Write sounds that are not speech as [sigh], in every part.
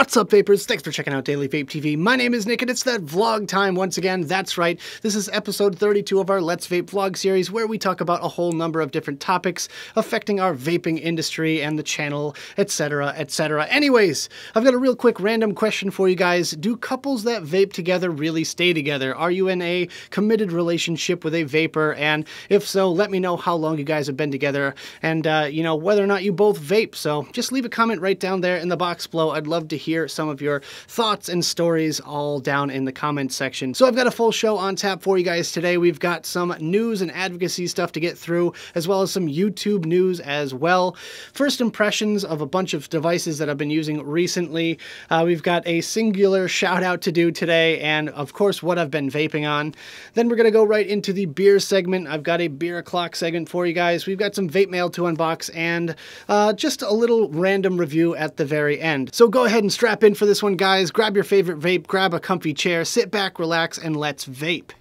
What's up, vapors? Thanks for checking out Daily Vape TV. My name is Nick, and it's that vlog time once again. That's right, this is episode 32 of our Let's Vape vlog series, where we talk about a whole number of different topics affecting our vaping industry and the channel, etc., etc. Anyways, I've got a real quick random question for you guys. Do couples that vape together really stay together? Are you in a committed relationship with a vapor? And if so, let me know how long you guys have been together and, uh, you know, whether or not you both vape. So just leave a comment right down there in the box below. I'd love to hear some of your thoughts and stories all down in the comments section. So I've got a full show on tap for you guys today. We've got some news and advocacy stuff to get through, as well as some YouTube news as well. First impressions of a bunch of devices that I've been using recently. Uh, we've got a singular shout out to do today, and of course, what I've been vaping on. Then we're going to go right into the beer segment. I've got a beer o'clock segment for you guys. We've got some vape mail to unbox and uh, just a little random review at the very end. So go ahead and strap in for this one, guys. Grab your favorite vape, grab a comfy chair, sit back, relax, and let's vape.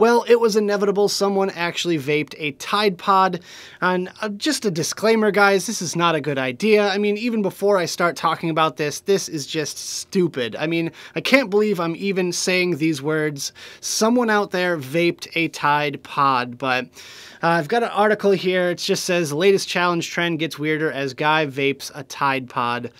Well, it was inevitable. Someone actually vaped a Tide Pod. And uh, just a disclaimer, guys, this is not a good idea. I mean, even before I start talking about this, this is just stupid. I mean, I can't believe I'm even saying these words. Someone out there vaped a Tide Pod, but uh, I've got an article here. It just says latest challenge trend gets weirder as guy vapes a Tide Pod.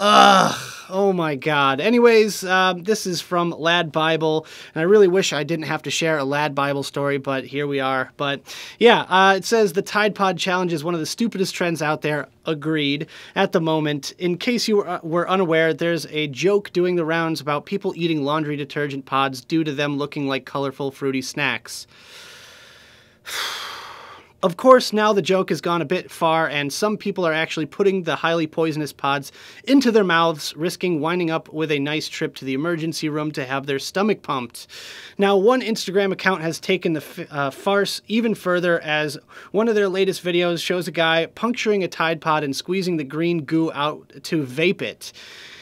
Ugh, oh my god. Anyways, uh, this is from Lad Bible, and I really wish I didn't have to share a Lad Bible story, but here we are. But yeah, uh, it says the Tide Pod Challenge is one of the stupidest trends out there. Agreed. At the moment, in case you uh, were unaware, there's a joke doing the rounds about people eating laundry detergent pods due to them looking like colorful, fruity snacks. [sighs] [sighs] [sighs] Of course, now the joke has gone a bit far, and some people are actually putting the highly poisonous pods into their mouths, risking winding up with a nice trip to the emergency room to have their stomach pumped. Now, one Instagram account has taken the uh, farce even further, as one of their latest videos shows a guy puncturing a Tide Pod and squeezing the green goo out to vape it.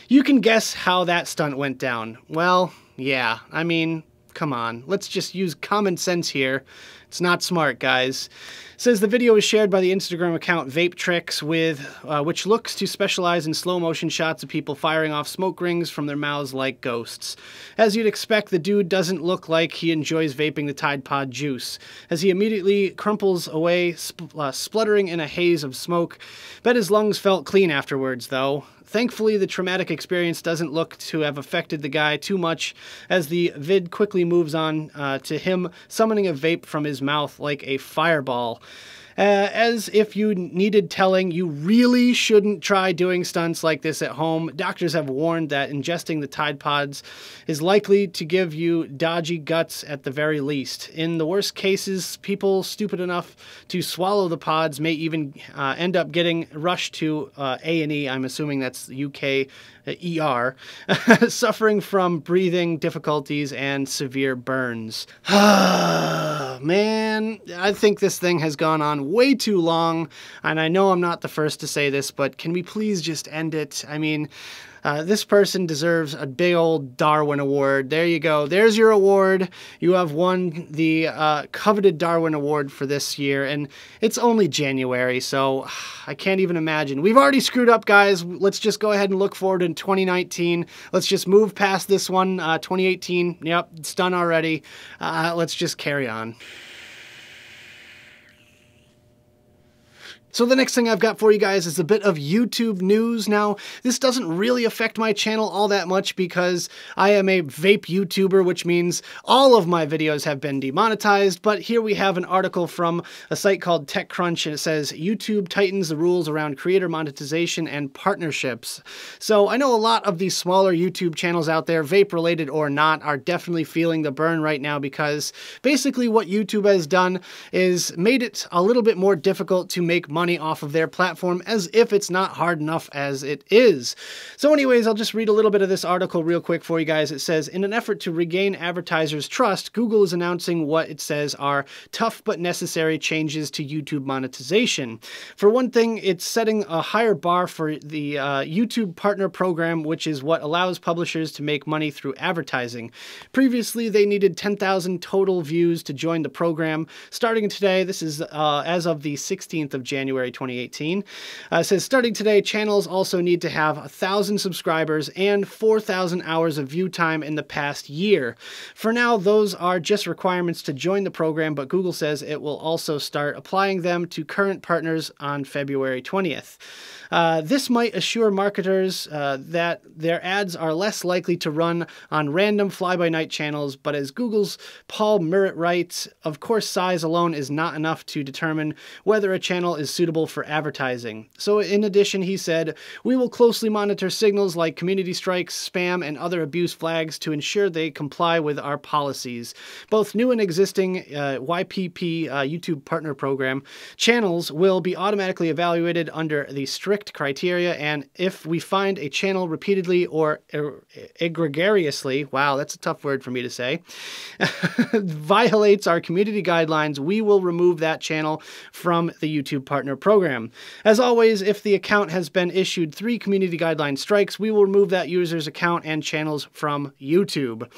You can guess how that stunt went down. Well, yeah, I mean, come on, let's just use common sense here. It's not smart, guys. It says the video was shared by the Instagram account Vape Tricks, with uh, which looks to specialize in slow motion shots of people firing off smoke rings from their mouths like ghosts. As you'd expect, the dude doesn't look like he enjoys vaping the Tide Pod juice, as he immediately crumples away, sp uh, spluttering in a haze of smoke. Bet his lungs felt clean afterwards, though. Thankfully, the traumatic experience doesn't look to have affected the guy too much, as the vid quickly moves on uh, to him summoning a vape from his mouth like a fireball. Uh, as if you needed telling, you really shouldn't try doing stunts like this at home. Doctors have warned that ingesting the Tide Pods is likely to give you dodgy guts at the very least. In the worst cases, people stupid enough to swallow the pods may even uh, end up getting rushed to uh, A&E. I'm assuming that's UK ER, [laughs] suffering from breathing difficulties and severe burns. [sighs] Man, I think this thing has gone on way too long, and I know I'm not the first to say this, but can we please just end it? I mean, uh, this person deserves a big old Darwin Award. There you go. There's your award. You have won the uh, coveted Darwin Award for this year, and it's only January, so [sighs] I can't even imagine. We've already screwed up, guys. Let's just go ahead and look forward in 2019. Let's just move past this one. Uh, 2018, yep, it's done already. Uh, let's just carry on. So the next thing I've got for you guys is a bit of YouTube news. Now, this doesn't really affect my channel all that much because I am a vape YouTuber, which means all of my videos have been demonetized, but here we have an article from a site called TechCrunch, and it says, YouTube tightens the rules around creator monetization and partnerships. So I know a lot of these smaller YouTube channels out there, vape-related or not, are definitely feeling the burn right now because basically what YouTube has done is made it a little bit more difficult to make money off of their platform as if it's not hard enough as it is. So, anyways, I'll just read a little bit of this article real quick for you guys. It says In an effort to regain advertisers' trust, Google is announcing what it says are tough but necessary changes to YouTube monetization. For one thing, it's setting a higher bar for the uh, YouTube Partner Program, which is what allows publishers to make money through advertising. Previously, they needed 10,000 total views to join the program. Starting today, this is uh, as of the 16th of January 2018. Uh, says starting today, channels also need to have 1,000 subscribers and 4,000 hours of view time in the past year. For now, those are just requirements to join the program, but Google says it will also start applying them to current partners on February 20th. Uh, this might assure marketers uh, that their ads are less likely to run on random fly by night channels, but as Google's Paul Muret writes, of course, size alone is not enough to determine whether a channel is suitable for advertising. So, in addition, he said, we will closely monitor signals like community strikes, spam, and other abuse flags to ensure they comply with our policies. Both new and existing uh, YPP uh, YouTube Partner Program channels will be automatically evaluated under the strict criteria, and if we find a channel repeatedly or egregiously, wow, that's a tough word for me to say, [laughs] violates our community guidelines, we will remove that channel from the YouTube Partner Program. As always, if the account has been issued three community guideline strikes, we will remove that user's account and channels from YouTube.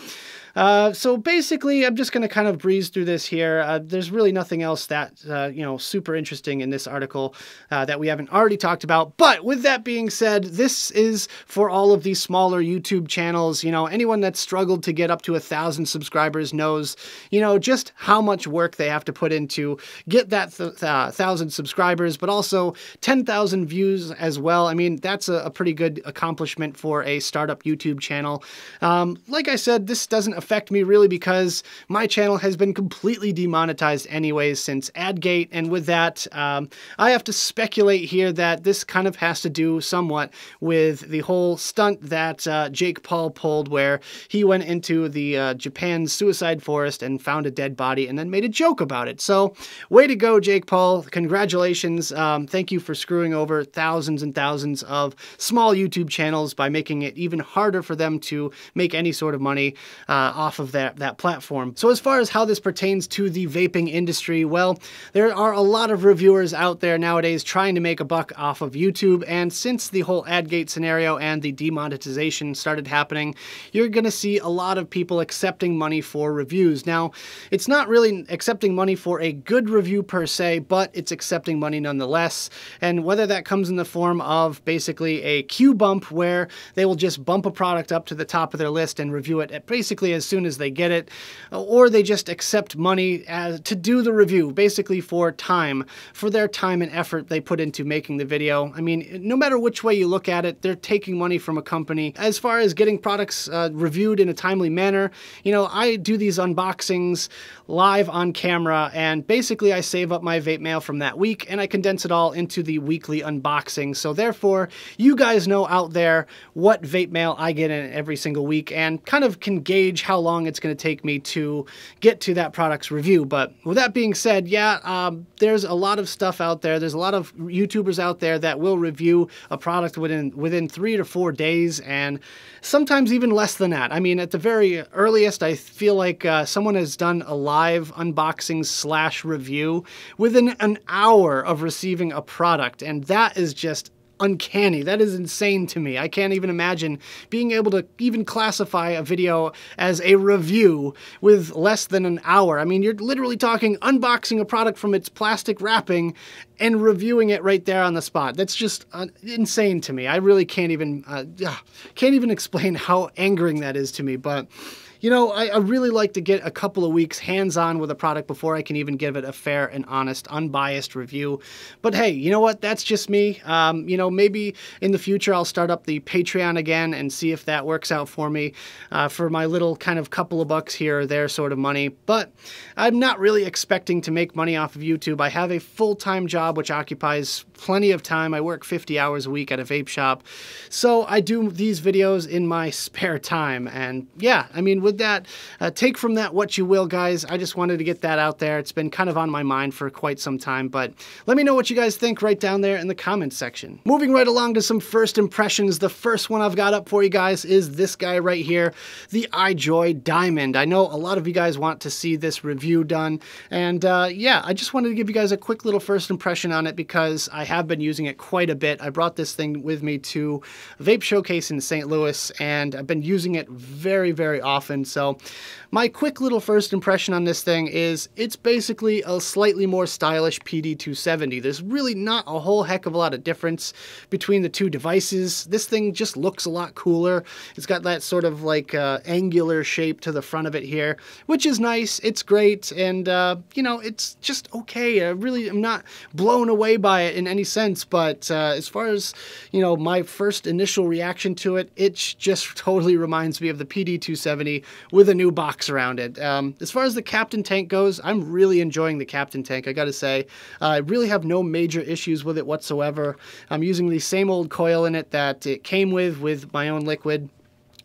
Uh, so basically, I'm just going to kind of breeze through this here. Uh, there's really nothing else that, uh, you know, super interesting in this article uh, that we haven't already talked about. But with that being said, this is for all of these smaller YouTube channels. You know, anyone that's struggled to get up to a thousand subscribers knows, you know, just how much work they have to put into get that th th thousand subscribers, but also 10,000 views as well. I mean, that's a, a, pretty good accomplishment for a startup YouTube channel. Um, like I said, this doesn't affect me really because my channel has been completely demonetized anyways since AdGate, and with that, um, I have to speculate here that this kind of has to do somewhat with the whole stunt that uh, Jake Paul pulled where he went into the uh, Japan's suicide forest and found a dead body and then made a joke about it. So, way to go, Jake Paul. Congratulations. Um, thank you for screwing over thousands and thousands of small YouTube channels by making it even harder for them to make any sort of money. Uh, Uh, off of that, that platform. So as far as how this pertains to the vaping industry, well, there are a lot of reviewers out there nowadays trying to make a buck off of YouTube, and since the whole AdGate scenario and the demonetization started happening, you're going to see a lot of people accepting money for reviews. Now, it's not really accepting money for a good review per se, but it's accepting money nonetheless, and whether that comes in the form of basically a queue bump where they will just bump a product up to the top of their list and review it at basically as soon as they get it, or they just accept money as, to do the review, basically for time, for their time and effort they put into making the video. I mean, no matter which way you look at it, they're taking money from a company. As far as getting products uh, reviewed in a timely manner, you know, I do these unboxings live on camera, and basically I save up my vape mail from that week and I condense it all into the weekly unboxing. So therefore, you guys know out there what vape mail I get in every single week and kind of can gauge how long it's going to take me to get to that product's review. But with that being said, yeah, um, there's a lot of stuff out there. There's a lot of YouTubers out there that will review a product within within three to four days, and sometimes even less than that. I mean, at the very earliest, I feel like uh, someone has done a live unboxing slash review within an hour of receiving a product, and that is just uncanny. That is insane to me. I can't even imagine being able to even classify a video as a review with less than an hour. I mean, you're literally talking unboxing a product from its plastic wrapping and reviewing it right there on the spot. That's just uh, insane to me. I really can't even uh, can't even explain how angering that is to me, but you know, I, I, really like to get a couple of weeks hands-on with a product before I can even give it a fair and honest, unbiased review. But hey, you know what? That's just me. Um, you know, maybe in the future I'll start up the Patreon again and see if that works out for me uh, for my little kind of couple of bucks here or there sort of money. But I'm not really expecting to make money off of YouTube. I have a full-time job which occupies plenty of time. I work 50 hours a week at a vape shop. So I do these videos in my [laughs] spare time. And yeah, I mean, with that, uh, take from that what you will, guys. I just wanted to get that out there. It's been kind of on my mind for quite some time, but let me know what you guys think right down there in the comments section. Moving right along to some first impressions, the first one I've got up for you guys is this guy right here, the iJoy Diamond. I know a lot of you guys want to see this review done, and uh, yeah, I just wanted to give you guys a quick little first impression on it because I have been using it quite a bit. I brought this thing with me to Vape Showcase in St. Louis, and I've been using it very, very often. So my quick little first impression on this thing is it's basically a slightly more stylish PD270. There's really not a whole heck of a lot of difference between the two devices. This thing just looks a lot cooler. It's got that sort of like uh, angular shape to the front of it here, which is nice. It's great, and uh, you know, it's just okay. I really am not blown away by it in any sense, but uh, as far as you know, my first initial reaction to it, it just [laughs] totally reminds me of the PD270 with a new box around it. Um, as far as the Captain tank goes, I'm really enjoying the Captain tank, I gotta say. Uh, I really have no major issues with it whatsoever. I'm using the same old coil in it that it came with with my own liquid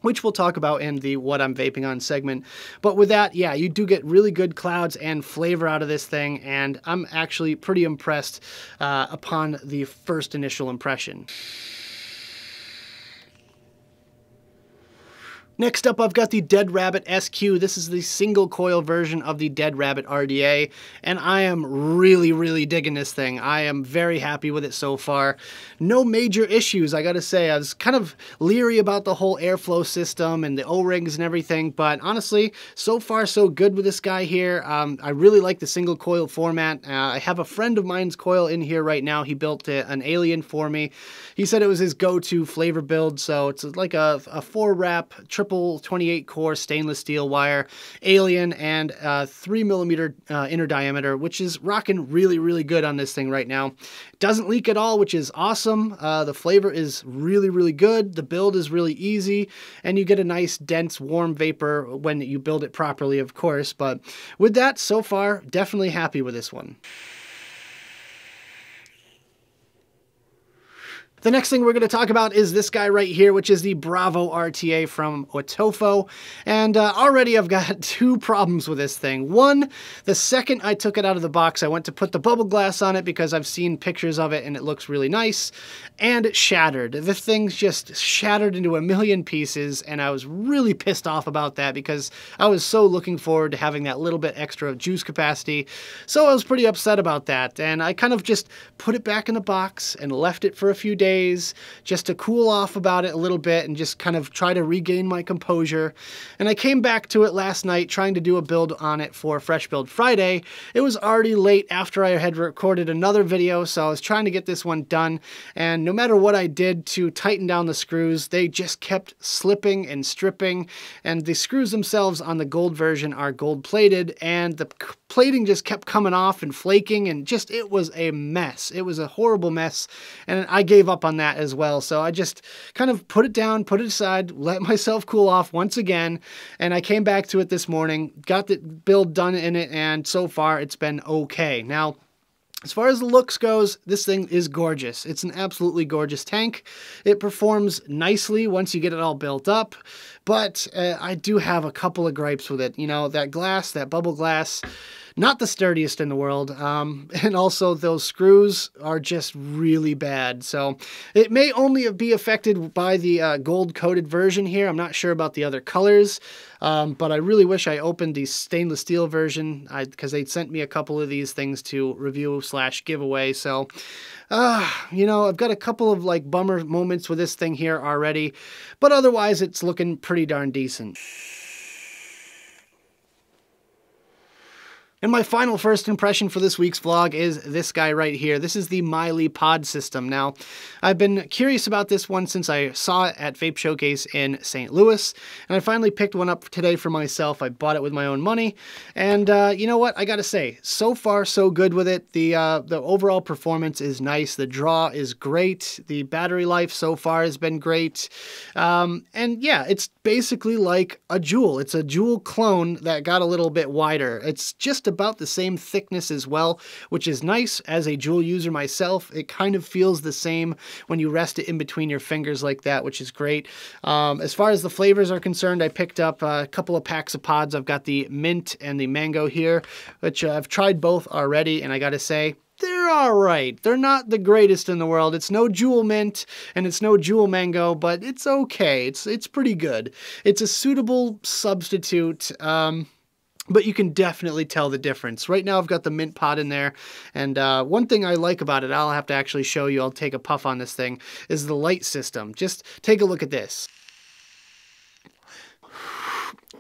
which we'll talk about in the what I'm vaping on segment. But with that, yeah, you do get really good clouds and flavor out of this thing, and I'm actually pretty impressed uh, upon the first initial impression. Next up, I've got the Dead Rabbit SQ. This is the single coil version of the Dead Rabbit RDA, and I am really, really digging this thing. I am very happy with it so far. No major issues, I gotta say. I was kind of leery about the whole airflow system and the O-rings and everything, but honestly, so far so good with this guy here. Um, I really like the single coil format. Uh, I have a friend of mine's coil in here right now. He built a, an Alien for me. He said it was his go-to flavor build, so it's like a, a four-wrap triple 28 core stainless steel wire, alien, and uh, 3 millimeter uh, inner diameter, which is rocking really, really good on this thing right now. Doesn't leak at all, which is awesome. Uh, the flavor is really, really good. The build is really easy, and you get a nice, dense, warm vapor when you build it properly, of course. But with that, so far, definitely happy with this one. The next thing we're going to talk about is this guy right here, which is the Bravo RTA from Wotofo. And uh, already I've got [laughs] two problems with this thing. One, the second I took it out of the box, I went to put the bubble glass on it because I've seen pictures of it and it looks really nice. And it shattered. The thing's just shattered into a million pieces and I was really pissed off about that because I was so looking forward to having that little bit extra juice capacity. So I was pretty upset about that. And I kind of just put it back in the box and left it for a few days days just to cool off about it a little bit and just kind of try to regain my composure. And I came back to it last night trying to do a build on it for Fresh Build Friday. It was already late after I had recorded another video, so I was trying to get this one done. And no matter what I did to tighten down the screws, they just kept slipping and stripping. And the screws themselves on the gold version are gold plated, and the plating just kept coming off and flaking, and just it was a mess. It was a horrible mess. And I gave up on that as well. So I just kind of put it down, put it aside, [laughs] let myself cool off once again. And I came back to it this morning, got the build done in it, and so far it's been okay. Now, as far as the looks goes, this thing is gorgeous. It's an absolutely gorgeous tank. It performs nicely once you get it all built up, but uh, I do have a couple of gripes with it. You know, that glass, that bubble glass, not the sturdiest in the world. Um, [laughs] and also, those screws are just really bad. So it may only be affected by the uh, gold coated version here. I'm not sure about the other colors. Um, but I really wish I opened the stainless steel version because they sent me a couple of these things to review slash giveaway. So, uh, you know, I've got a couple of like bummer moments with this thing here already, but otherwise it's looking pretty darn decent. And my final first impression for this week's vlog is this guy right here. This is the Myle Pod System. Now, I've been curious about this one since I saw it at Vape Showcase in St. Louis, and I finally picked one up today for myself. I bought it with my own money, and uh, you know what? I gotta say, so far so good with it. The, uh, the overall performance is nice. The draw is great. The battery life so far has been great. Um, and yeah, it's basically like a Juul. It's a Juul clone that got a little bit wider. It's just a about the same thickness as well, which is nice as a Juul user myself. It kind of feels the same when you rest it in between your fingers like that, which is great. Um, as far as the flavors are concerned, I picked up a couple of packs of pods. I've got the mint and the mango here, which I've tried both already, and I gotta say, they're all right. They're not the greatest in the world. It's no Juul Mint and it's no Juul Mango, but it's okay. It's it's pretty good. It's a suitable substitute. Um, but you can definitely tell the difference. Right now I've got the mint pod in there, and uh, one thing I like about it, I'll have to actually show you, I'll take a puff on this thing, is the light system. Just take a look at this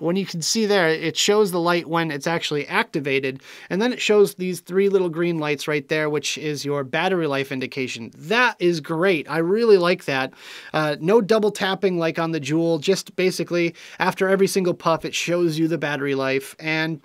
when you can see there, it shows the light when it's actually activated, and then it shows these three little green lights right there, which is your battery life indication. That is great. I really like that. Uh, no double tapping like on the Juul, just basically after every single puff, it shows you the battery life, and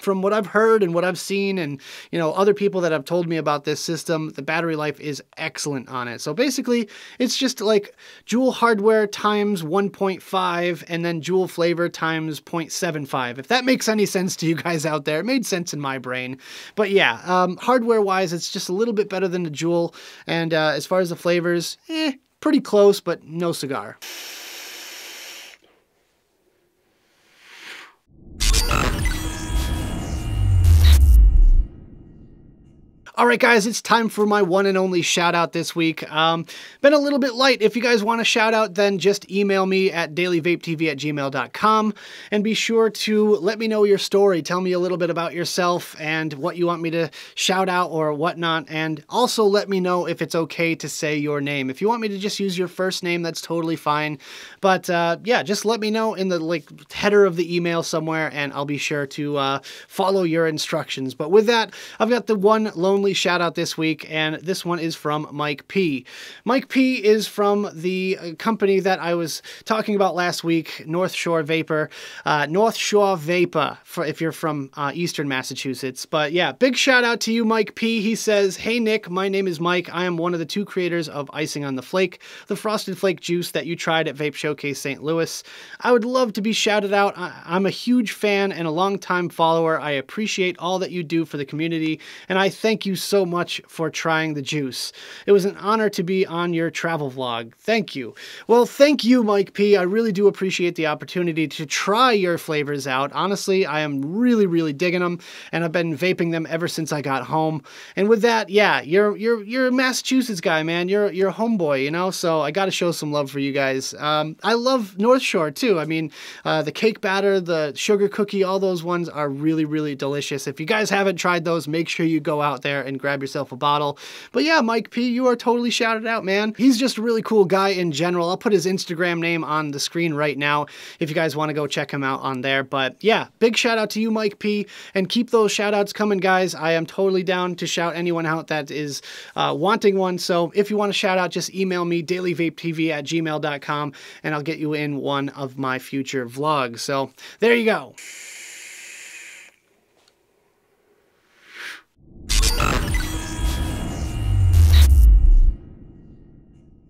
from what I've heard and what I've seen and you know other people that have told me about this system, the battery life is excellent on it. So basically, it's just like Juul hardware times 1.5 and then Juul flavor times 0.75. If that makes any sense to you guys out there, it made sense in my brain. But yeah, um, hardware wise, it's just a little bit better than the Juul. And uh, as far as the flavors, eh, pretty close, but no cigar. All right, guys, it's time for my one and only shout out this week. Um, been a little bit light. If you guys want a shout out, then just email me at dailyvapetv at gmail.com and be sure to let me know your story. Tell me a little bit about yourself and what you want me to shout out or whatnot. And also let me know if it's okay to say your name. If you want me to just use your first name, that's totally fine. But uh, yeah, just let me know in the like header of the email somewhere and I'll be sure to uh, follow your instructions. But with that, I've got the one lonely shout out this week, and this one is from Mike P. Mike P is from the uh, company that I was talking about last week, North Shore Vapor. Uh, North Shore Vapor, for if you're from uh, Eastern Massachusetts. But yeah, big shout out to you, Mike P. He says, Hey Nick, my name is Mike. I am one of the two creators of Icing on the Flake, the frosted flake juice that you tried at Vape Showcase St. Louis. I would love to be shouted out. I- I'm a huge fan and a long-time follower. I appreciate all that you do for the community, and I thank you so much for trying the juice. It was an honor to be on your travel vlog. Thank you. Well, thank you, Mike P. I really do appreciate the opportunity to try your flavors out. Honestly, I am really, really digging them, and I've been vaping them ever since I got home. And with that, yeah, you're you're you're a Massachusetts guy, man. You're you're a homeboy, you know. So I got to show some love for you guys. Um, I love North Shore too. I mean, uh, the cake batter, the sugar cookie, all those ones are really, really delicious. If you guys haven't tried those, make sure you go out there and grab yourself a bottle. But yeah, Mike P, you are totally shouted out, man. He's just a really cool guy in general. I'll put his Instagram name on the screen right now if you guys want to go check him out on there. But yeah, big shout out to you, Mike P, and keep those shout outs coming, guys. I am totally down to shout anyone out that is uh, wanting one. So if you want to shout out, just email me dailyvapetv at gmail.com and I'll get you in one of my future vlogs. So there you go.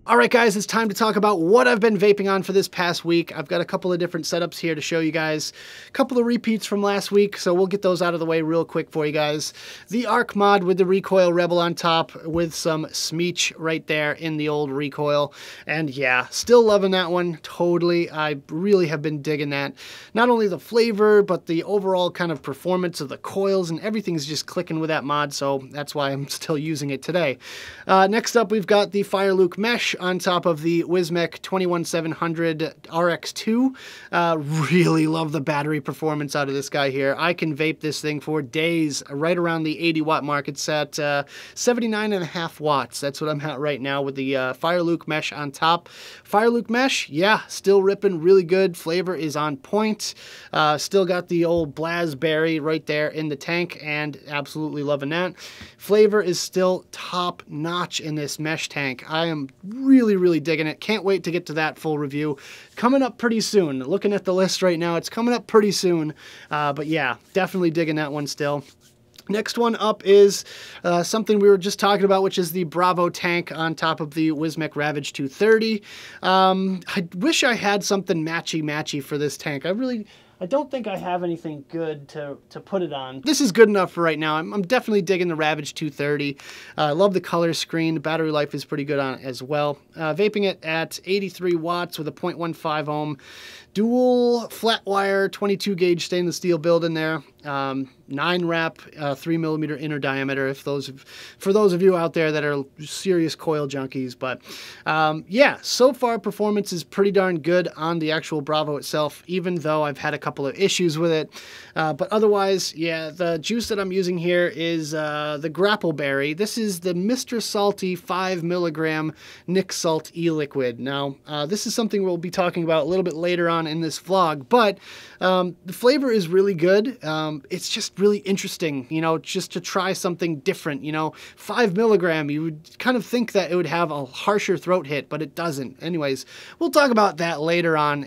All right, guys, it's time to talk about what I've been vaping on for this past week. I've got a couple of different setups here to show you guys. A couple of repeats from last week, so we'll get those out of the way real quick for you guys. The Arc mod with the Recoil Rebel on top with some Smeach right there in the old recoil. And yeah, still loving that one totally. I really have been digging that. Not only the flavor, but the overall kind of performance of the coils and everything's just clicking with that mod, so that's why I'm [laughs] still using it today. Uh, next up, we've got the Fireluke Mesh on top of the Wismec 21700 RX2. Uh, really love the battery performance out of this guy here. I can vape this thing for days, right around the 80 watt mark. It's at uh, 79 and a half watts. That's what I'm at right now with the uh, Fireluke mesh on top. Fireluke mesh, yeah, still ripping really good. Flavor is on point. Uh, still got the old Blazz Berry right there in the tank and absolutely loving that. Flavor is still top notch in this mesh tank. I am really really digging it. Can't wait to get to that full review. Coming up pretty soon. Looking at the list right now, it's coming up pretty soon. Uh, but yeah, definitely digging that one still. Next one up is uh, something we were just talking about, which is the Bravo tank on top of the Wismec Ravage 230. Um, I wish I had something matchy-matchy for this tank. I really, I don't think I have anything good to, to put it on. This is good enough for right now. I'm, I'm definitely digging the Ravage 230. Uh, I love the color screen. The battery life is pretty good on it as well. Uh, vaping it at 83 watts with a 0.15 ohm dual flat wire 22 gauge stainless steel build in there. Um, nine wrap, uh, three millimeter inner diameter. If those, for those of you out there that are serious coil junkies, but um, yeah, so far performance is pretty darn good on the actual Bravo itself. Even though I've had a couple of issues with it, uh, but otherwise, yeah, the juice that I'm using here is uh, the Grappleberry. This is the Mr. Salt-E five milligram Nic Salt e-liquid. Now, uh, this is something we'll be talking about a little bit later on in this vlog, but um, the flavor is really good. Um, it's just really interesting, you know, just to try something different. You know, five milligram, you would kind of think that it would have a harsher throat hit, but it doesn't. Anyways, we'll talk about that later on.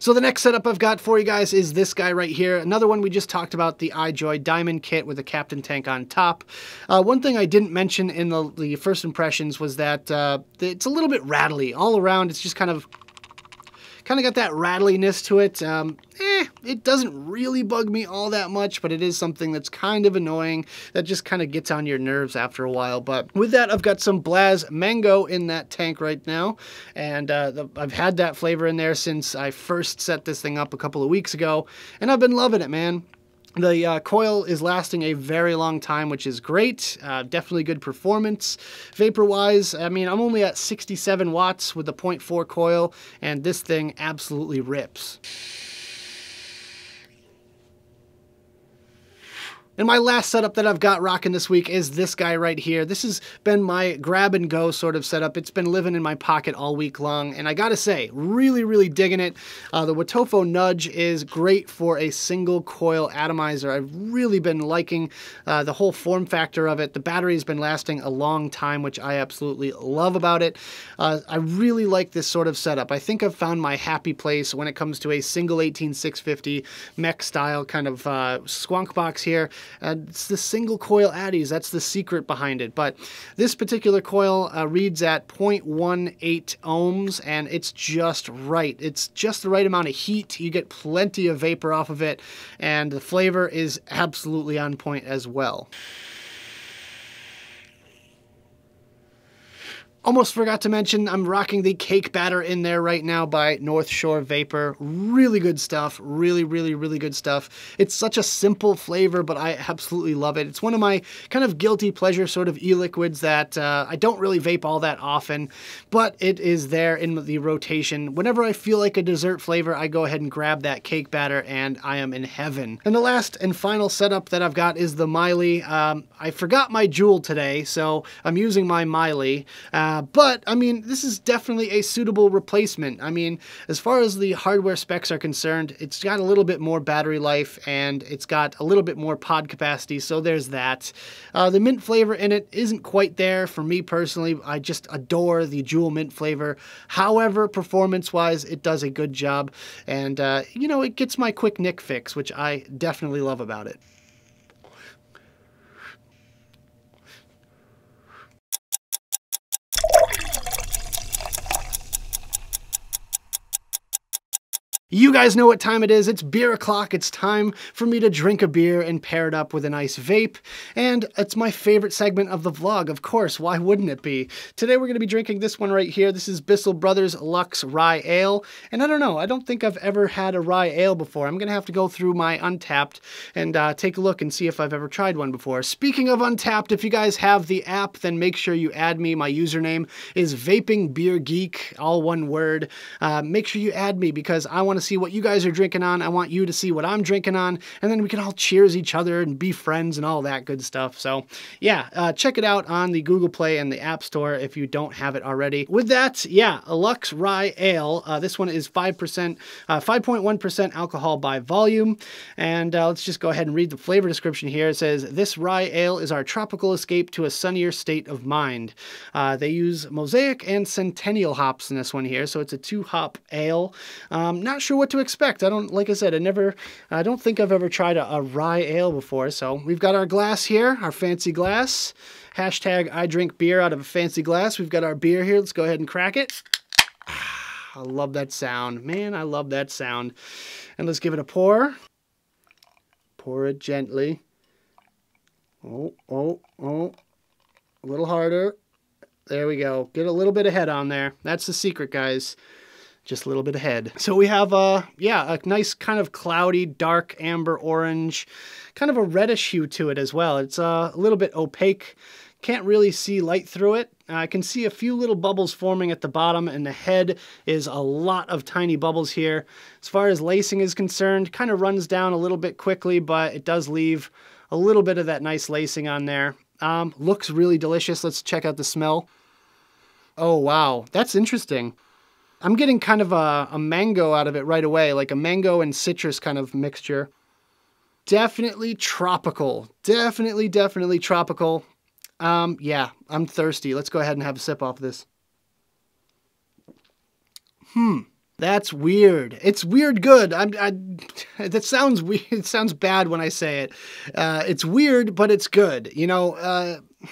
So the next setup I've got for you guys is this guy right here. Another one we just talked about, the iJoy Diamond Kit with a Captain Tank on top. Uh, one thing I didn't mention in the, the first impressions was that uh, it's a little bit rattly. All around, it's just kind of kind of got that rattliness to it. Um, eh, it doesn't really bug me all that much, but it is something that's kind of annoying that just kind of gets on your nerves after a while. But with that, I've got some Blazz Mango in that tank right now, and uh, the, I've had that flavor in there since I first set this thing up a couple of weeks ago, and I've been loving it, man. The uh, coil is lasting a very long time, which is great. Uh, definitely good performance. Vapor-wise, I mean, I'm only at 67 watts with the 0.4 coil, and this thing absolutely rips. And my last setup that I've got rocking this week is this guy right here. This has been my grab and go sort of setup. It's been living in my pocket all week long, and I gotta say, really, really digging it. Uh, the Wotofo Nudge is great for a single coil atomizer. I've really been liking uh, the whole form factor of it. The battery has been lasting a long time, which I absolutely love about it. Uh, I really like this sort of setup. I think I've found my happy place when it comes to a single 18650 mech style kind of uh, squonk box here. Uh, it's the single coil addies. That's the secret behind it. But this particular coil uh, reads at 0.18 ohms, and it's just right. It's just the right amount of heat. You get plenty of vapor off of it, and the flavor is absolutely on point as well. Almost forgot to mention, I'm rocking the cake batter in there right now by North Shore Vapor. Really good stuff. Really, really, really good stuff. It's such a simple flavor, but I absolutely love it. It's one of my kind of guilty pleasure sort of e-liquids that uh, I don't really vape all that often, but it is there in the rotation. Whenever I feel like a dessert flavor, I go ahead and grab that cake batter and I am in heaven. And the last and final setup that I've got is the Myle. Um, I forgot my Juul today, so I'm using my Myle. Uh, uh, but, I mean, this is definitely a suitable replacement. I mean, as far as the hardware specs are concerned, it's got a little bit more battery life and it's got a little bit more pod capacity, so there's that. Uh, the mint flavor in it isn't quite there for me personally. I just adore the Juul mint flavor. However, performance-wise, it does a good job. And, uh, you know, it gets my quick nick fix, which I definitely love about it. Thank you. You guys know what time it is. It's beer o'clock. It's time for me to drink a beer and pair it up with a nice vape. And it's my favorite segment of the vlog, of course. Why wouldn't it be? Today we're going to be drinking this one right here. This is Bissell Brothers Lux Rye Ale. And I don't know, I don't think I've ever had a rye ale before. I'm going to have to go through my Untappd and uh, take a look and see if I've ever tried one before. Speaking of Untappd, if you guys have the app, then make sure you add me. My username is Vaping Beer Geek, all one word. Uh, make sure you add me because I want to see what you guys are drinking on. I want you to see what I'm drinking on, and then we can all cheers each other and be friends and all that good stuff. So, yeah, uh, check it out on the Google Play and the App Store if you don't have it already. With that, yeah, a Lux Rye Ale. Uh, this one is 5%, 5.1% uh, alcohol by volume. And uh, let's just go ahead and read the flavor description here. It says, This rye ale is our tropical escape to a sunnier state of mind. Uh, they use Mosaic and Centennial hops in this one here, so it's a two hop ale. Um, not what to expect. I don't, like I said, I never, I don't think I've ever tried a, a rye ale before. So we've got our glass here, our fancy glass. Hashtag I drink beer out of a fancy glass. We've got our beer here. Let's go ahead and crack it. Ah, I love that sound. Man, I love that sound. And let's give it a pour. Pour it gently. Oh, oh, oh. A little harder. There we go. Get a little bit of head on there. That's the secret, guys. Just a little bit ahead. So we have, uh, yeah, a nice kind of cloudy, dark amber orange, kind of a reddish hue to it as well. It's uh, a little bit opaque. Can't really see light through it. I can see a few little bubbles forming at the bottom and the head is a lot of tiny bubbles here. As far as lacing is concerned, kind of runs down a little bit quickly, but it does leave a little bit of that nice lacing on there. Um, looks really delicious. Let's check out the smell. Oh, wow. That's interesting. I'm getting kind of a, a mango out of it right away, like a mango and citrus kind of mixture. Definitely tropical. Definitely, definitely tropical. Um, yeah, I'm thirsty. Let's go ahead and have a sip off of this. Hmm. That's weird. It's weird good. I'm, I, [laughs] that sounds weird. [laughs] It sounds bad when I say it. Uh, it's weird, but it's good. You know, uh, [sighs]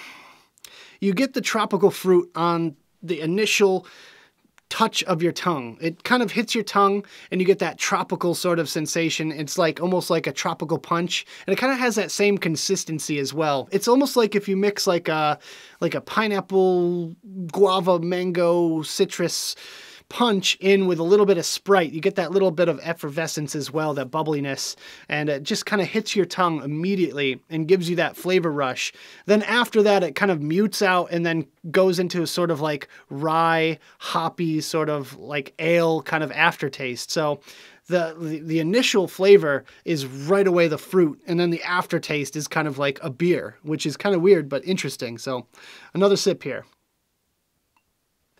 you get the tropical fruit on the initial touch of your tongue. It kind of hits your tongue and you get that tropical sort of sensation. It's like almost like a tropical punch and it kind of has that same consistency as well. It's almost like if you mix like a like a pineapple, guava, mango, citrus punch in with a little bit of Sprite. You get that little bit of effervescence as well, that bubbliness, and it just kind of hits your tongue immediately and gives you that flavor rush. Then after that, it kind of mutes out and then goes into a sort of like rye, hoppy, sort of like ale kind of aftertaste. So the, the, the initial flavor is right away the fruit, and then the aftertaste is kind of like a beer, which is kind of weird but interesting. So another sip here.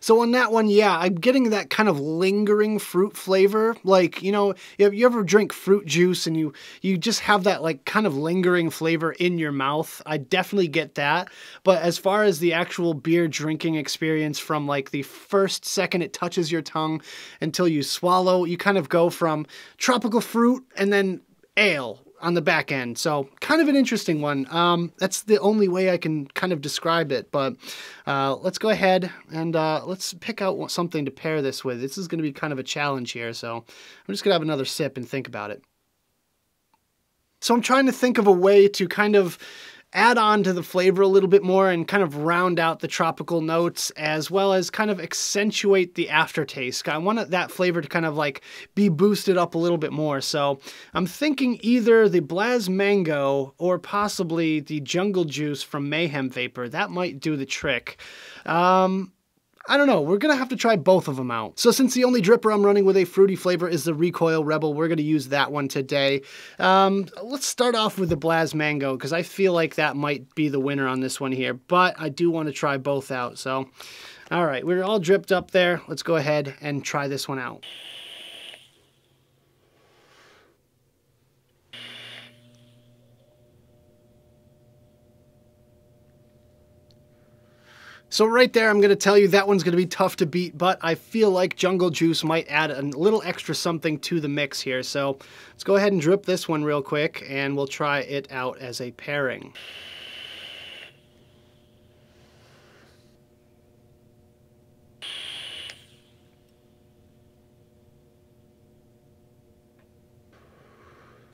So on that one, yeah, I'm getting that kind of lingering fruit flavor. Like, you know, if you ever drink fruit juice and you you just have that like kind of lingering flavor in your mouth, I definitely get that. But as far as the actual beer drinking experience from like the first second it touches your tongue until you swallow, you kind of go from tropical fruit and then ale on the back end. So kind of an interesting one. Um, that's the only way I can kind of describe it. But uh, let's go ahead and uh, let's pick out something to pair this with. This is going to be kind of a challenge here. So I'm just going to have another sip and think about it. So I'm trying to think of a way to kind of add on to the flavor a little bit more and kind of round out the tropical notes as well as kind of accentuate the aftertaste. I want that flavor to kind of like be boosted up a little bit more. So I'm thinking either the Blazz Mango or possibly the Jungle Juice from Mayhem Vapor. That might do the trick. Um, I don't know. We're to have to try both of them out. So since the only dripper I'm running with a fruity flavor is the Recoil Rebel, we're to use that one today. Um, let's start off with the Blazz Mango because I feel like that might be the winner on this one here. But I do want to try both out. So, all right. We're all dripped up there. Let's go ahead and try this one out. So right there, I'm going to tell you that one's going to be tough to beat, but I feel like Jungle Juice might add a little extra something to the mix here. So let's go ahead and drip this one real quick, and we'll try it out as a pairing.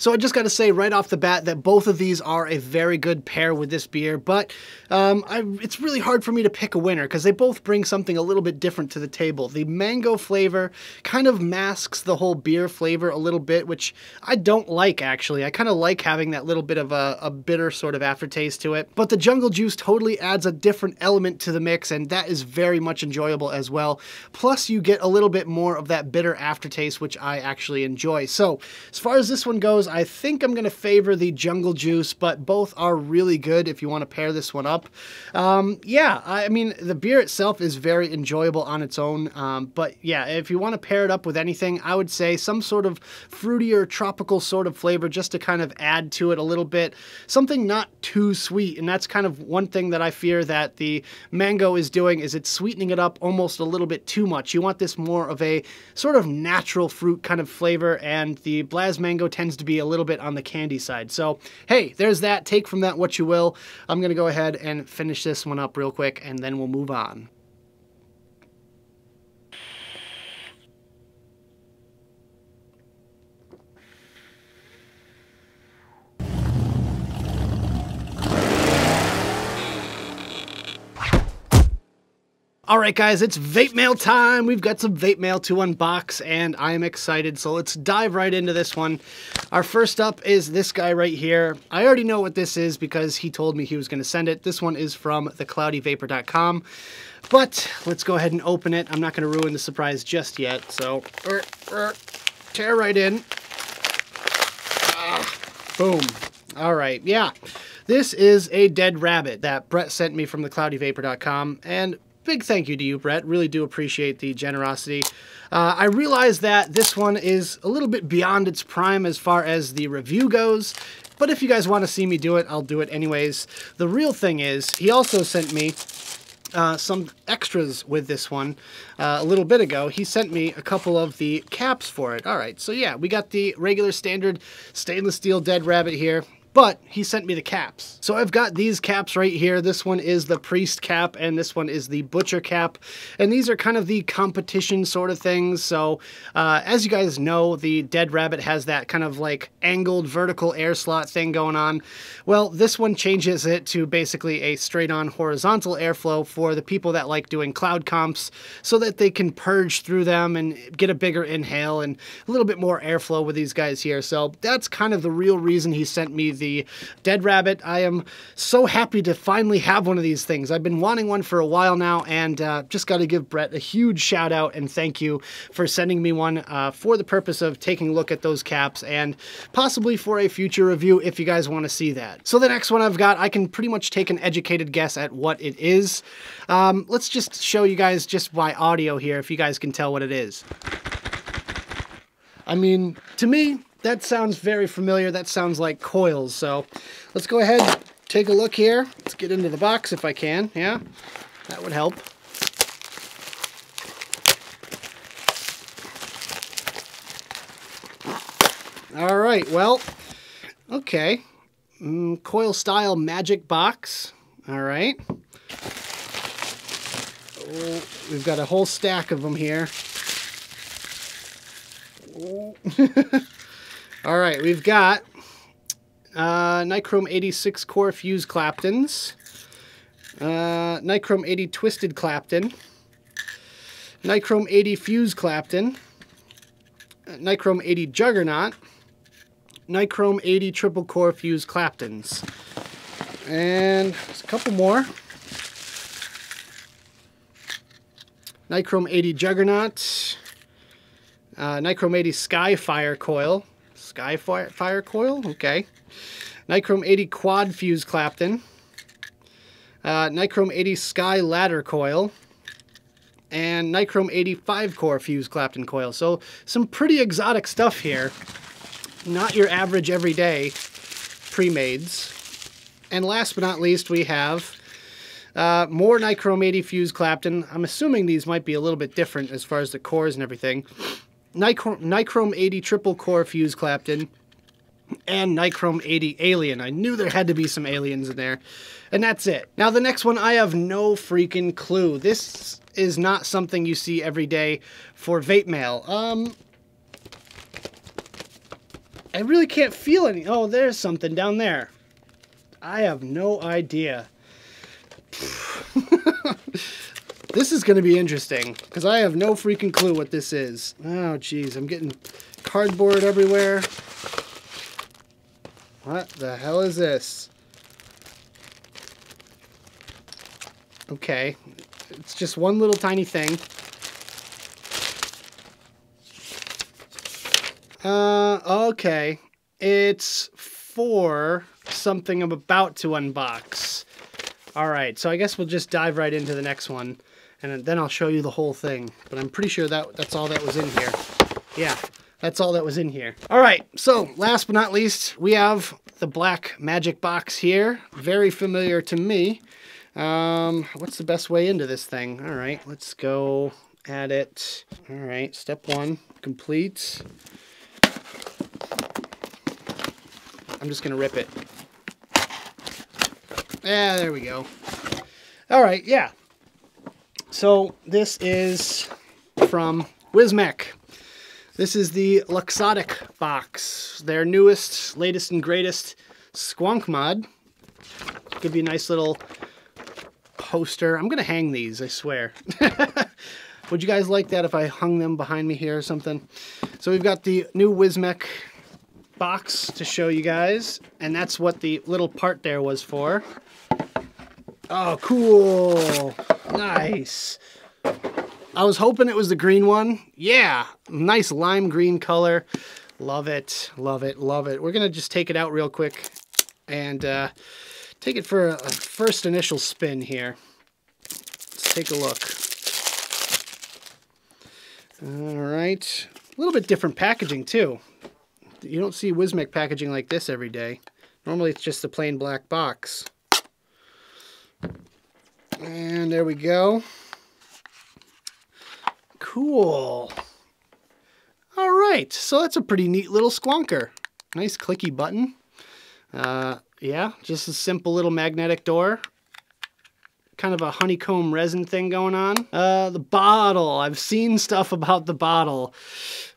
So I just got to say right off the bat that both of these are a very good pair with this beer, but um, I, it's really hard for me to pick a winner because they both bring something a little bit different to the table. The mango flavor kind of masks the whole beer flavor a little bit, which I don't like actually. I kind of like having that little bit of a, a bitter sort of aftertaste to it, but the jungle juice totally adds a different element to the mix, and that is very much enjoyable as well. Plus, you get a little bit more of that bitter aftertaste, which I actually enjoy. So, as far as this one goes, I think I'm going to favor the Jungle Juice, but both are really good if you want to pair this one up. Um, yeah, I mean, the beer itself is very enjoyable on its own, um, but yeah, if you want to pair it up with anything, I would say some sort of fruity or tropical sort of flavor just to kind of add to it a little bit. Something not too sweet, and that's kind of one thing that I fear that the mango is doing is it's sweetening it up almost a little bit too much. You want this more of a sort of natural fruit kind of flavor, and the Blazz Mango tends to be a little bit on the candy side. So, hey, there's that. Take from that what you will. I'm going to go ahead and finish this one up real quick, and then we'll move on. All right, guys, it's vape mail time. We've got some vape mail to unbox, and I am excited. So let's dive right into this one. Our first up is this guy right here. I already know what this is because he told me he was going to send it. This one is from thecloudyvapor.com. But let's go ahead and open it. I'm not going to ruin the surprise just yet. So, er, er, tear right in. Ah, boom. All right, yeah. This is a dead rabbit that Brett sent me from thecloudyvapor.com, and big thank you to you, Brett. Really do appreciate the generosity. Uh, I realize that this one is a little bit beyond its prime as far as the review goes, but if you guys want to see me do it, I'll do it anyways. The real thing is, he also sent me uh, some extras with this one uh, a little bit ago. He sent me a couple of the caps for it. All right, so yeah, we got the regular standard stainless steel dead rabbit here but he sent me the caps. So I've got these caps right here. This one is the priest cap and this one is the butcher cap. And these are kind of the competition sort of things. So uh, as you guys know, the Dead Rabbit has that kind of like angled vertical air slot thing going on. Well, this one changes it to basically a straight on horizontal airflow for the people that like doing cloud comps so that they can purge through them and get a bigger inhale and a little bit more airflow with these guys here. So that's kind of the real reason he sent me the the Dead Rabbit. I am so happy to finally have one of these things. I've been wanting one for a while now and uh, just got to give Brett a huge shout out and thank you for sending me one uh, for the purpose of taking a look at those caps and possibly for a future review if you guys want to see that. So the next one I've got, I can pretty much take an educated guess at what it is. Um, let's just show you guys just by audio here if you guys can tell what it is. I mean, to me, that sounds very familiar. That sounds like coils. So let's go ahead, take a look here. Let's get into the box if I can. Yeah, that would help. All right, well, okay. Mm, coil style magic box. All right. Oh, we've got a whole stack of them here. [laughs] All right, we've got uh, Nichrome 86 core fuse Claptons, uh, Nichrome 80 twisted Clapton, Nichrome 80 fuse Clapton, uh, Nichrome 80 Juggernaut, Nichrome 80 triple core fuse Claptons. And there's a couple more. Nichrome 80 Juggernaut, uh, Nichrome 80 Skyfire Coil, Skyfire fire coil, okay. Nichrome 80 quad fuse Clapton. Uh, Nichrome 80 Sky ladder coil. And Nichrome 85 core fuse Clapton coil. So some pretty exotic stuff here. Not your average everyday pre-mades. And last but not least, we have uh, more Nichrome 80 fuse Clapton. I'm assuming these might be a little bit different as far as the cores and everything. Nichrome, Nichrome 80 triple core fuse Clapton, and Nichrome 80 Alien. I knew there had to be some aliens in there. And that's it. Now the next one, I have no freaking clue. This is not something you see every day for vape mail. Um, I really can't feel any. Oh, there's something down there. I have no idea. [laughs] This is going to be interesting because I have no freaking clue what this is. Oh, jeez, I'm getting cardboard everywhere. What the hell is this? Okay, it's just one little tiny thing. Uh, okay. It's for something I'm about to unbox. All right, so I guess we'll just dive right into the next one and then I'll show you the whole thing. But I'm pretty sure that that's all that was in here. Yeah, that's all that was in here. All right, so last but not least, we have the black magic box here. Very familiar to me. Um, what's the best way into this thing? All right, let's go add it. All right, step one, complete. I'm just gonna rip it. Yeah, there we go. All right, yeah, so this is from Wismec. This is the Luxotic box, their newest, latest and greatest squonk mod. Give you a nice little poster. I'm going to hang these, I swear. [laughs] Would you guys like that if I hung them behind me here or something? So we've got the new Wismec box to show you guys, and that's what the little part there was for. Oh, cool. Nice. I was hoping it was the green one. Yeah, nice lime green color. Love it, love it, love it. We're to just take it out real quick and uh, take it for a, first initial spin here. Let's take a look. All right. A little bit different packaging, too. You don't see Wismec packaging like this every day. Normally it's just a plain black box. And there we go. Cool. All right, so that's a pretty neat little squonker. Nice clicky button. Uh, yeah, just a simple little magnetic door. Kind of a honeycomb resin thing going on. Uh, the bottle, I've seen stuff about the bottle.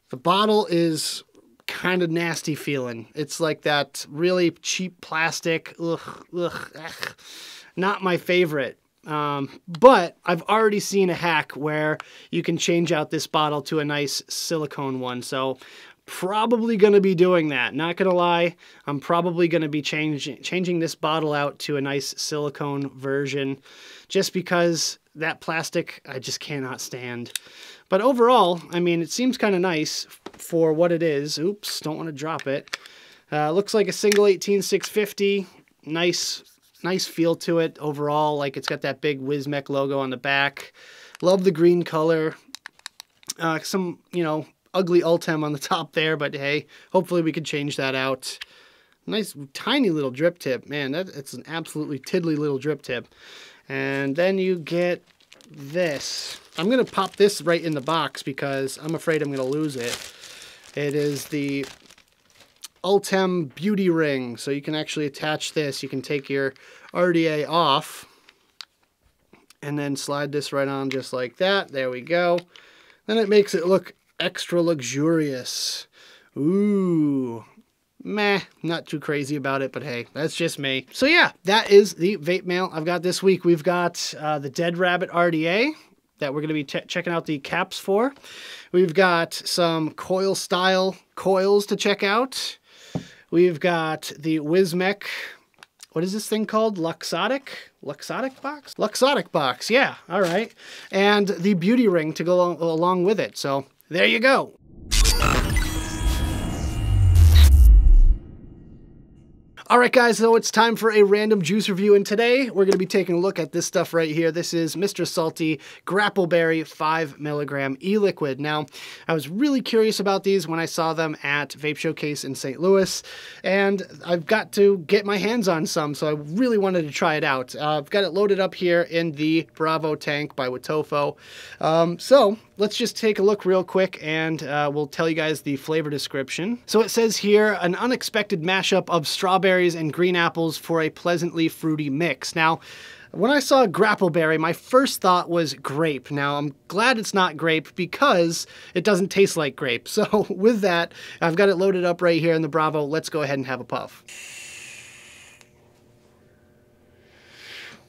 The bottle is kind of nasty feeling. It's like that really cheap plastic. Ugh, ugh, ugh. Not my favorite. Um, but I've already seen a hack where you can change out this bottle to a nice silicone one. So probably going to be doing that. Not going to lie, I'm probably going to be changing changing this bottle out to a nice silicone version just because that plastic I just cannot stand. But overall, I mean, it seems kind of nice for what it is. Oops, don't want to drop it. Uh, looks like a single 18650. Nice nice feel to it overall. Like it's got that big Wismec logo on the back. Love the green color. Uh, some, you know, ugly Ultem on the [laughs] top there, but hey, hopefully we can change that out. Nice tiny little drip tip. Man, that, it's an absolutely tiddly little drip tip. And then you get this. I'm going to pop this right in the box because I'm afraid I'm going to lose it. It is the Ultem Beauty Ring. So you can actually attach this. You can take your RDA off and then slide this right on just like that. There we go. Then it makes it look extra luxurious. Ooh, meh, not too crazy about it, but hey, that's just me. So yeah, that is the vape mail I've got this week. We've got uh, the Dead Rabbit RDA that we're going to be checking out the caps for. We've got some coil style coils to check out. We've got the Wismec, what is this thing called? Luxotic? Luxotic box? Luxotic box, yeah, all right. And the beauty ring to go along with it. So there you go. All right, guys, so it's time for a random juice review, and today we're going to be taking a look at this stuff right here. This is Mr. Salt-E Grappleberry 5 milligram e-liquid. Now, I was really curious about these when I saw them at Vape Showcase in St. Louis, and I've got to get my hands on some, so I really wanted to try it out. Uh, I've got it loaded up here in the Bravo tank by Wotofo. Um, so let's just take a look real quick and uh, we'll tell you guys the flavor description. So it says here, an unexpected mashup of strawberries and green apples for a pleasantly fruity mix. Now, when I saw Grappleberry, my first thought was grape. Now, I'm glad it's not grape because it doesn't taste like grape. [laughs] So with that, I've got it loaded up right here in the Bravo. Let's go ahead and have a puff.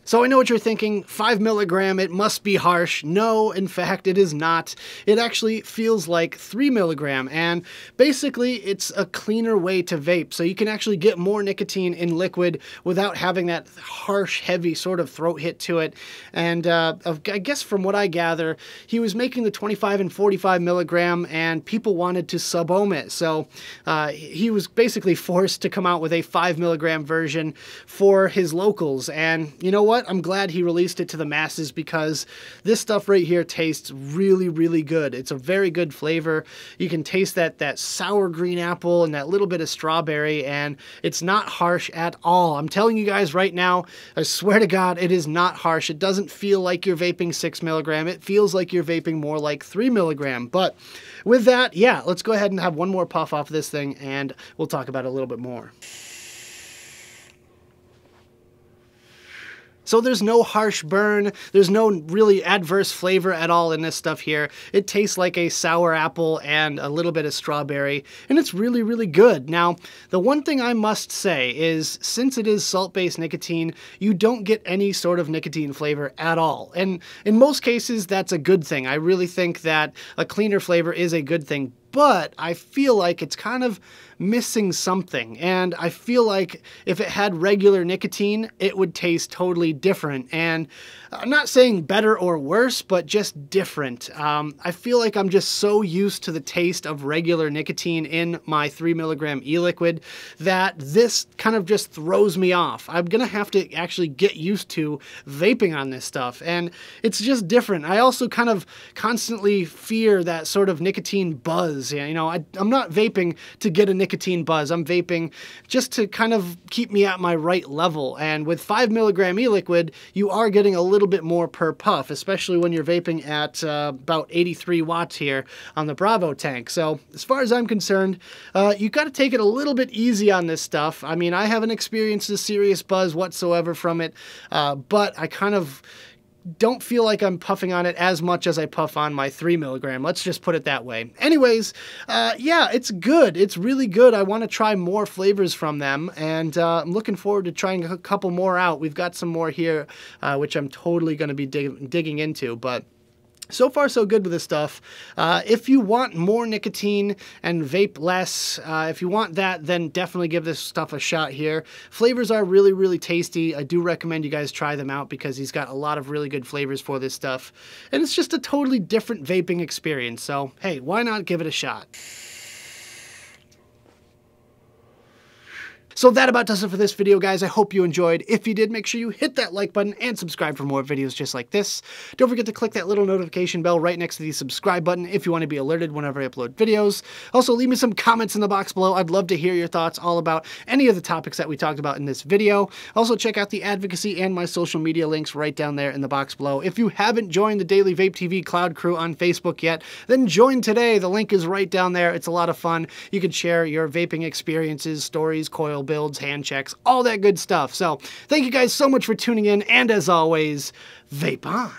So I know what you're thinking, 5 milligram, it must be harsh. No, in fact, it is not. It actually feels like 3 milligram, and basically it's a cleaner way to vape, so you can actually get more nicotine in liquid without having that harsh, heavy sort of throat hit to it. And uh, I guess from what I gather, he was making the 25 and 45 milligram, and people wanted to sub-ohm it. So uh, he was basically forced to come out with a 5 milligram version for his locals. And you know what? What? I'm glad he released it to the masses because this stuff right here tastes really, really good. It's a very good flavor. You can taste that, that sour green apple and that little bit of strawberry, and it's not harsh at all. I'm telling you guys right now, I swear to God, it is not harsh. It doesn't feel like you're vaping six milligram. It feels like you're vaping more like three milligram. But with that, yeah, let's go ahead and have one more puff off this thing and we'll talk about it a little bit more. So there's no harsh burn, there's no really adverse flavor at all in this stuff here. It tastes like a sour apple and a little bit of strawberry, and it's really, really good. Now, the one thing I must say is since it is salt-based nicotine, you don't get any sort of nicotine flavor at all. And in most cases, that's a good thing. I really think that a cleaner flavor is a good thing, but I feel like it's kind of missing something. And I feel like if it had regular nicotine, it would taste totally different. And I'm not saying better or worse, but just different. Um, I feel like I'm just so used to the taste of regular nicotine in my three milligram e-liquid that this kind of just throws me off. I'm gonna have to actually get used to vaping on this stuff. And it's just different. I also kind of constantly fear that sort of nicotine buzz. You know, I, I'm not vaping to get a nicotine buzz. I'm vaping just to kind of keep me at my right level. And with five milligram e-liquid, you are getting a little little bit more per puff, especially when you're vaping at uh, about 83 watts here on the Bravo tank. So as far as I'm concerned, uh, you got to take it a little bit easy on this stuff. I mean, I haven't experienced a serious buzz whatsoever from it, uh, but I kind of don't feel like I'm puffing on it as much as I puff on my three milligram. Let's just put it that way. Anyways, uh, yeah, it's good. It's really good. I want to try more flavors from them, and uh, I'm looking forward to trying a couple more out. We've got some more here, uh, which I'm totally going to be dig digging into, but so far, so good with this stuff. Uh, if you want more nicotine and vape less, uh, if you want that, then definitely give this stuff a shot here. Flavors are really, really tasty. I do recommend you guys try them out because he's got a lot of really good flavors for this stuff. And it's just a totally different vaping experience. So, hey, why not give it a shot? So that about does it for this video, guys. I hope you enjoyed. If you did, make sure you hit that like button and subscribe for more videos just like this. Don't forget to click that little notification bell right next to the subscribe button if you want to be alerted whenever I upload videos. Also, leave me some comments in the box below. I'd love to hear your thoughts all about any of the topics that we talked about in this video. Also, check out the advocacy and my social media links right down there in the box below. If you haven't joined the Daily Vape TV Cloud Crew on Facebook yet, then join today. The link is right down there. It's a lot of fun. You can share your vaping experiences, stories, coil builds, hand checks, all that good stuff. So thank you guys so much for tuning in, and as always, vape on.